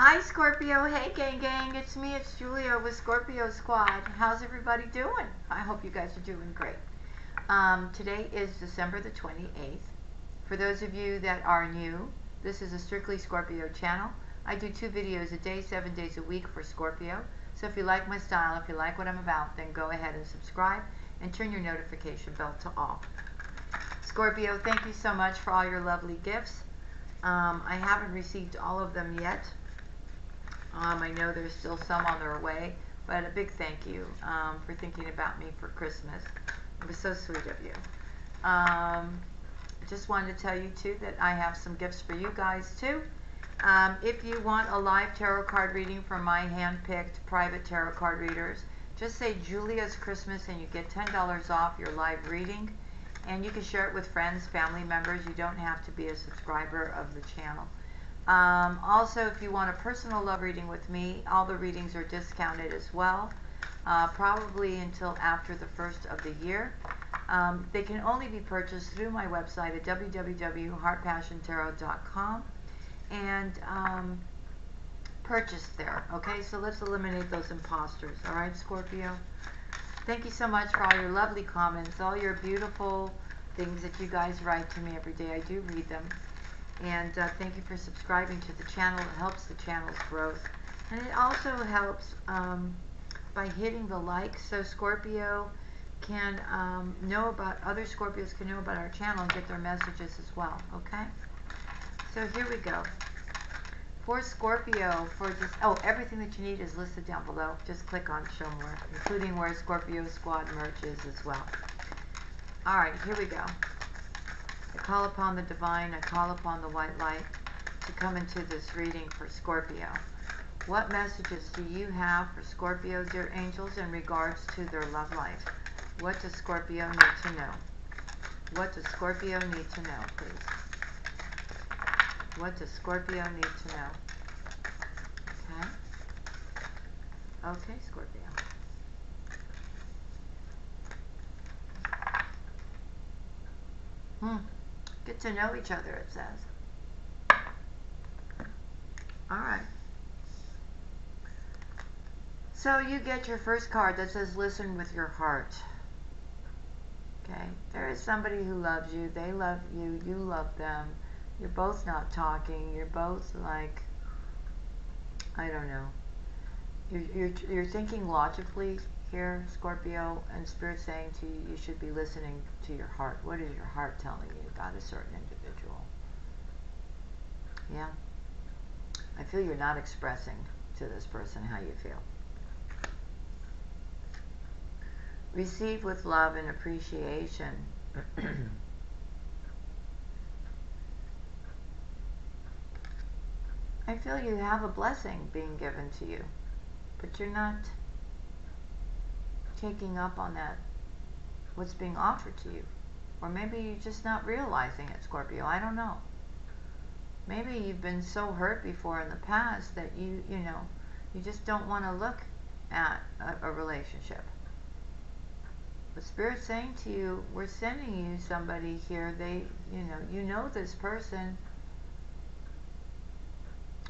Hi, Scorpio. Hey, gang, gang. It's me. It's Julia with Scorpio Squad. How's everybody doing? I hope you guys are doing great. Um, today is December the 28th. For those of you that are new, this is a strictly Scorpio channel. I do two videos a day, seven days a week for Scorpio. So if you like my style, if you like what I'm about, then go ahead and subscribe and turn your notification bell to all. Scorpio, thank you so much for all your lovely gifts. Um, I haven't received all of them yet. Um, I know there's still some on their way, but a big thank you um, for thinking about me for Christmas. It was so sweet of you. Um, just wanted to tell you too that I have some gifts for you guys too. Um, if you want a live tarot card reading from my hand-picked private tarot card readers, just say Julia's Christmas and you get $10 off your live reading. And you can share it with friends, family members. You don't have to be a subscriber of the channel. Um, also, if you want a personal love reading with me, all the readings are discounted as well, uh, probably until after the first of the year. Um, they can only be purchased through my website at www.heartpassiontarot.com and um, purchased there. Okay, so let's eliminate those imposters. All right, Scorpio? Thank you so much for all your lovely comments, all your beautiful things that you guys write to me every day. I do read them. And uh, thank you for subscribing to the channel. It helps the channel's growth. And it also helps um, by hitting the like so Scorpio can um, know about, other Scorpios can know about our channel and get their messages as well, okay? So here we go. For Scorpio, for this, oh, everything that you need is listed down below. Just click on show more, including where Scorpio Squad merch is as well. Alright, here we go. I call upon the divine, I call upon the white light to come into this reading for Scorpio. What messages do you have for Scorpio, dear angels, in regards to their love life? What does Scorpio need to know? What does Scorpio need to know, please? What does Scorpio need to know? Okay. Okay, Scorpio. Hmm. To know each other, it says. Alright. So you get your first card that says listen with your heart. Okay. There is somebody who loves you. They love you. You love them. You're both not talking. You're both like, I don't know. You're, you're, you're thinking logically here, Scorpio, and Spirit saying to you, you should be listening to your heart. What is your heart telling you about a certain individual? Yeah. I feel you're not expressing to this person how you feel. Receive with love and appreciation. I feel you have a blessing being given to you, but you're not taking up on that, what's being offered to you. Or maybe you're just not realizing it, Scorpio. I don't know. Maybe you've been so hurt before in the past that you, you know, you just don't want to look at a, a relationship. But Spirit's saying to you, we're sending you somebody here. They, you know, you know this person.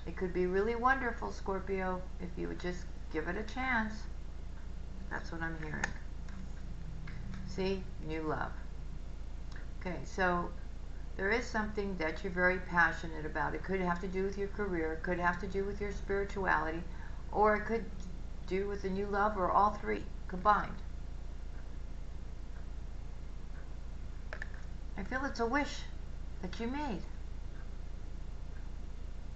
It could be really wonderful, Scorpio, if you would just give it a chance. That's what I'm hearing. See? New love. Okay, so there is something that you're very passionate about. It could have to do with your career, it could have to do with your spirituality, or it could do with a new love, or all three combined. I feel it's a wish that you made.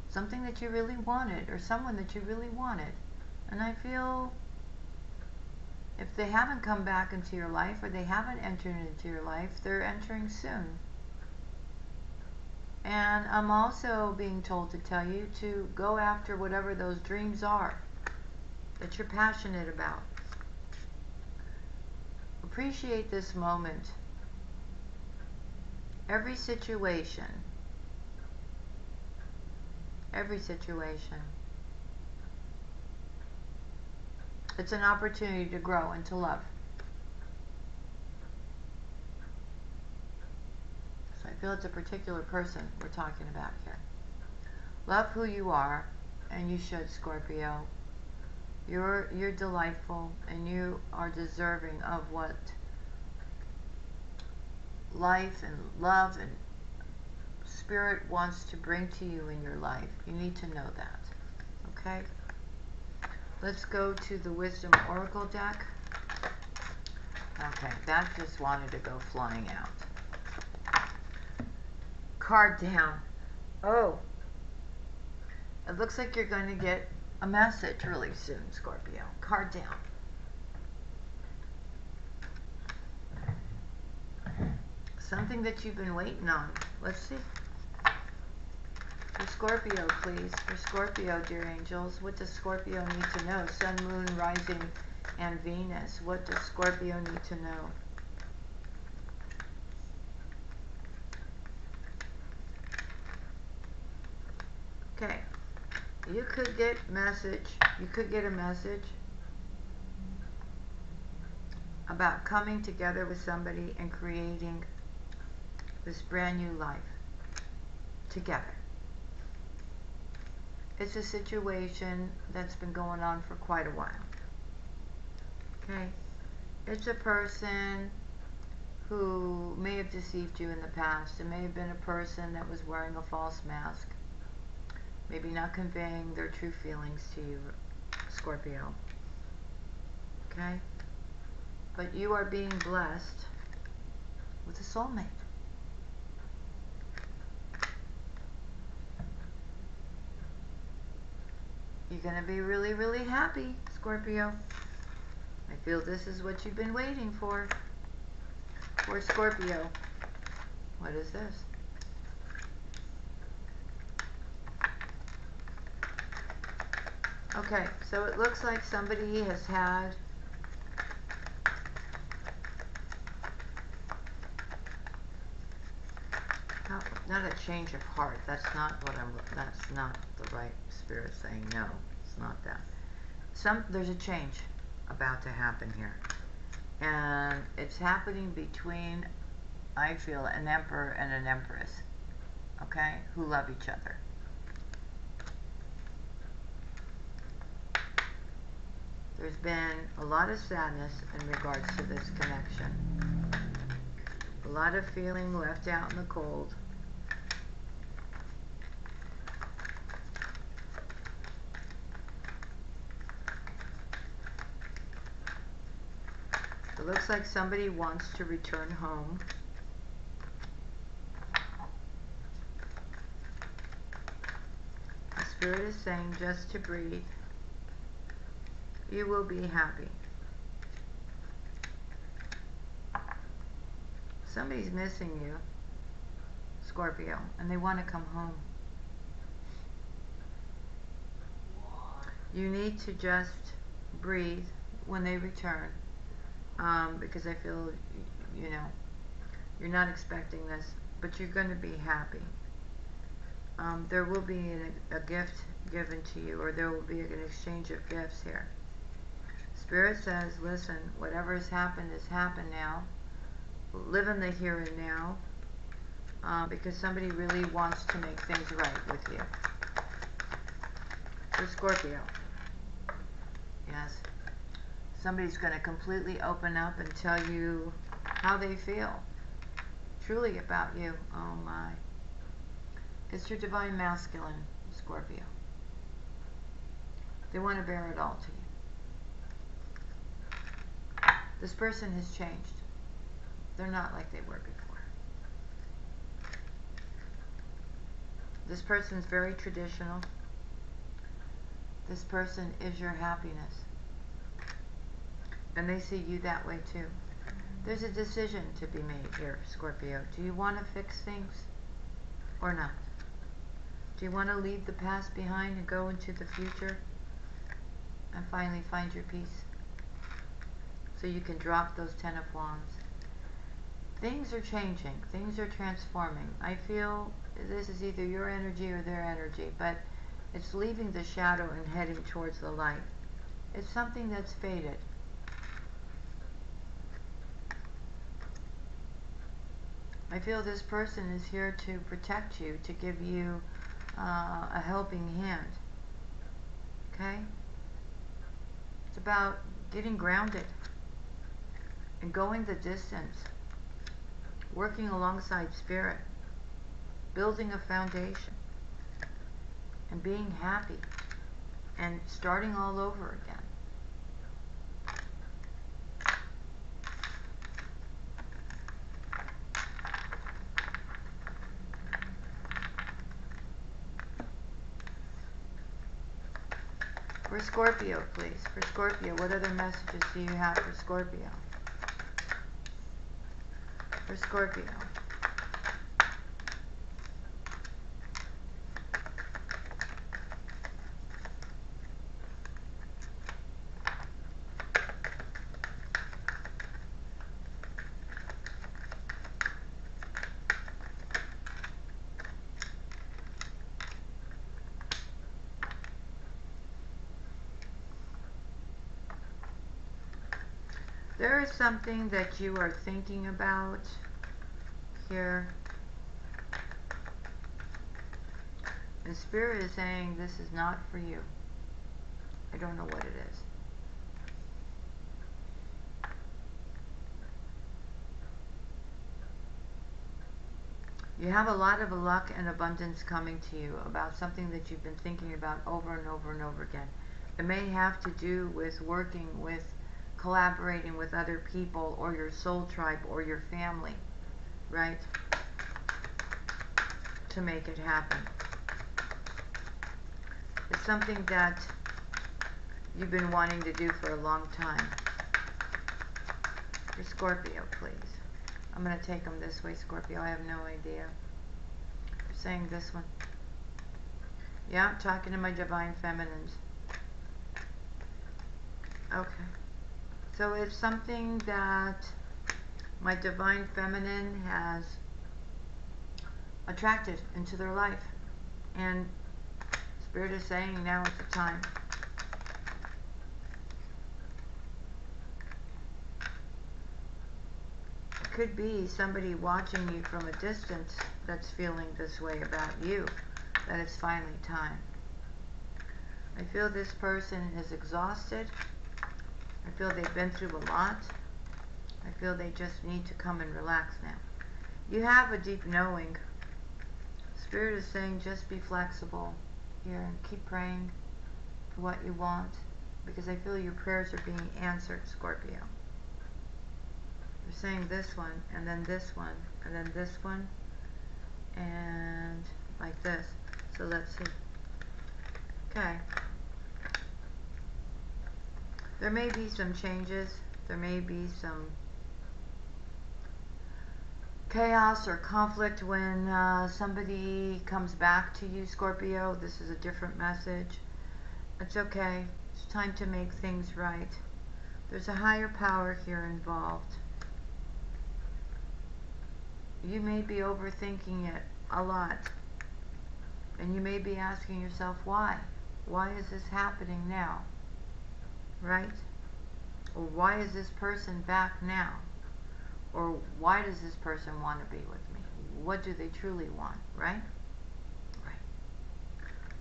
Something that you really wanted, or someone that you really wanted. And I feel if they haven't come back into your life or they haven't entered into your life, they're entering soon. And I'm also being told to tell you to go after whatever those dreams are that you're passionate about. Appreciate this moment. Every situation, every situation It's an opportunity to grow and to love. So I feel it's a particular person we're talking about here. Love who you are and you should, Scorpio. You're you're delightful and you are deserving of what life and love and spirit wants to bring to you in your life. You need to know that. Okay? Let's go to the Wisdom Oracle deck. Okay, that just wanted to go flying out. Card down. Oh. It looks like you're going to get a message really soon, Scorpio. Card down. Something that you've been waiting on. Let's see. Scorpio, please. For Scorpio, dear angels, what does Scorpio need to know? Sun, Moon, Rising, and Venus. What does Scorpio need to know? Okay. You could get message. You could get a message about coming together with somebody and creating this brand new life together. It's a situation that's been going on for quite a while. Okay? It's a person who may have deceived you in the past. It may have been a person that was wearing a false mask. Maybe not conveying their true feelings to you, Scorpio. Okay? But you are being blessed with a soulmate. You're going to be really, really happy, Scorpio. I feel this is what you've been waiting for. For Scorpio. What is this? Okay, so it looks like somebody has had not, not a change of heart. That's not what I'm. That's not the right spirit saying no. It's not that. Some there's a change about to happen here, and it's happening between, I feel, an emperor and an empress. Okay, who love each other. There's been a lot of sadness in regards to this connection. A lot of feeling left out in the cold. It looks like somebody wants to return home. The Spirit is saying just to breathe. You will be happy. Somebody's missing you, Scorpio, and they want to come home. You need to just breathe when they return um, because I feel, you know, you're not expecting this, but you're going to be happy. Um, there will be an, a gift given to you, or there will be an exchange of gifts here. Spirit says, listen, whatever has happened has happened now. Live in the here and now, uh, because somebody really wants to make things right with you. For Scorpio. Yes somebody's going to completely open up and tell you how they feel truly about you. Oh my. It's your divine masculine, Scorpio. They want to bare it all to you. This person has changed. They're not like they were before. This person's very traditional. This person is your happiness. And they see you that way too. There's a decision to be made here, Scorpio. Do you want to fix things or not? Do you want to leave the past behind and go into the future and finally find your peace? So you can drop those Ten of Wands. Things are changing. Things are transforming. I feel this is either your energy or their energy, but it's leaving the shadow and heading towards the light. It's something that's faded. I feel this person is here to protect you, to give you uh, a helping hand. Okay? It's about getting grounded and going the distance, working alongside spirit, building a foundation, and being happy and starting all over again. Scorpio, please. For Scorpio, what other messages do you have for Scorpio? For Scorpio. There is something that you are thinking about here. And Spirit is saying this is not for you. I don't know what it is. You have a lot of luck and abundance coming to you about something that you've been thinking about over and over and over again. It may have to do with working with collaborating with other people or your soul tribe or your family, right? To make it happen. It's something that you've been wanting to do for a long time. For Scorpio, please. I'm going to take them this way, Scorpio. I have no idea. You're saying this one. Yeah, I'm talking to my divine feminines. Okay. So it's something that my divine feminine has attracted into their life. And Spirit is saying now is the time. It could be somebody watching you from a distance that's feeling this way about you, that it's finally time. I feel this person is exhausted. I feel they've been through a lot. I feel they just need to come and relax now. You have a deep knowing. Spirit is saying just be flexible here and keep praying for what you want because I feel your prayers are being answered, Scorpio. You're saying this one, and then this one, and then this one, and like this. So let's see. Okay. There may be some changes. There may be some chaos or conflict when uh, somebody comes back to you, Scorpio. This is a different message. It's okay. It's time to make things right. There's a higher power here involved. You may be overthinking it a lot. And you may be asking yourself, why? Why is this happening now? Right? Or why is this person back now? Or why does this person want to be with me? What do they truly want, right?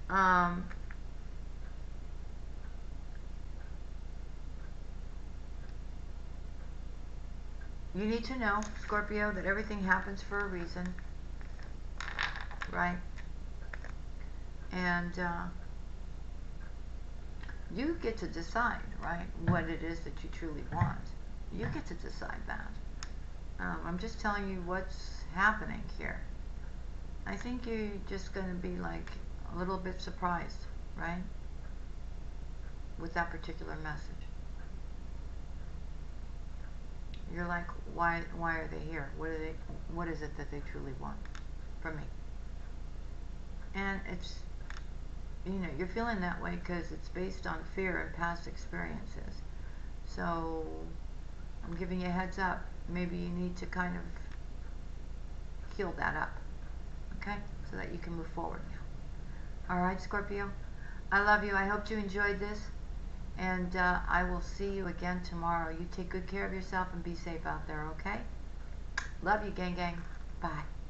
Right. Um, you need to know, Scorpio, that everything happens for a reason, right? And, uh, you get to decide, right, what it is that you truly want. You get to decide that. Um, I'm just telling you what's happening here. I think you're just going to be like a little bit surprised, right, with that particular message. You're like, why? Why are they here? What are they? What is it that they truly want from me? And it's you know, you're feeling that way because it's based on fear and past experiences. So I'm giving you a heads up. Maybe you need to kind of heal that up. Okay? So that you can move forward now. All right, Scorpio? I love you. I hope you enjoyed this. And uh, I will see you again tomorrow. You take good care of yourself and be safe out there, okay? Love you, gang gang. Bye.